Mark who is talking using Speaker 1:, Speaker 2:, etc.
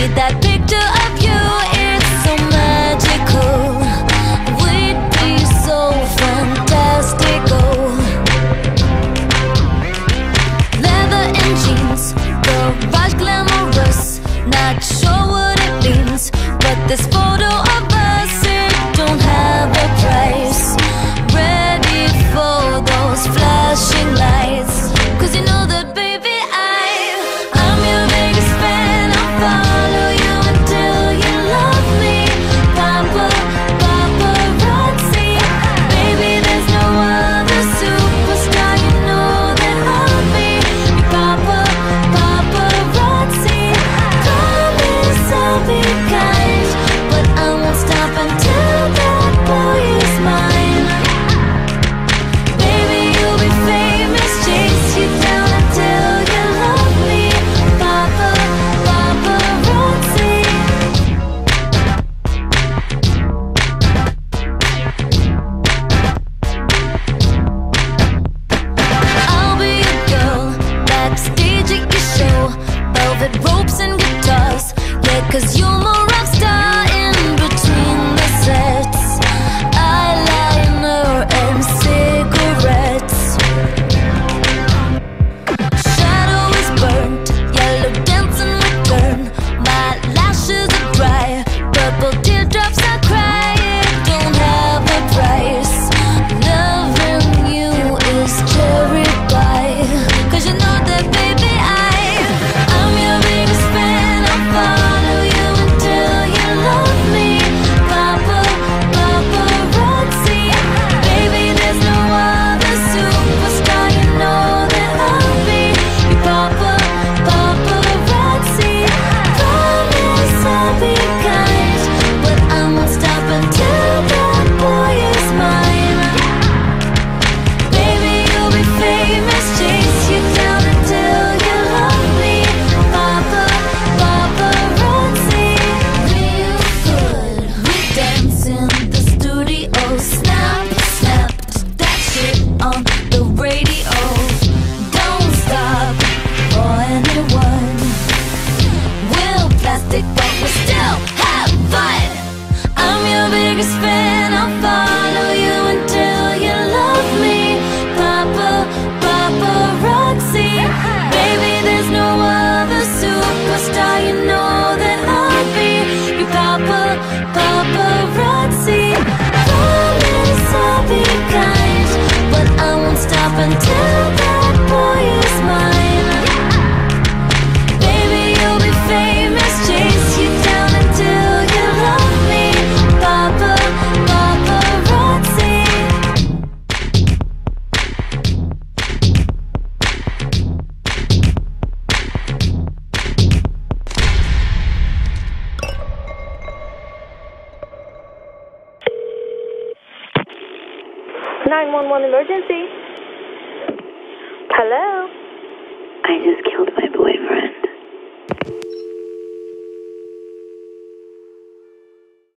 Speaker 1: не velvet ropes and guitars. Yeah, cause you move.
Speaker 2: 911 emergency. Hello?
Speaker 1: I just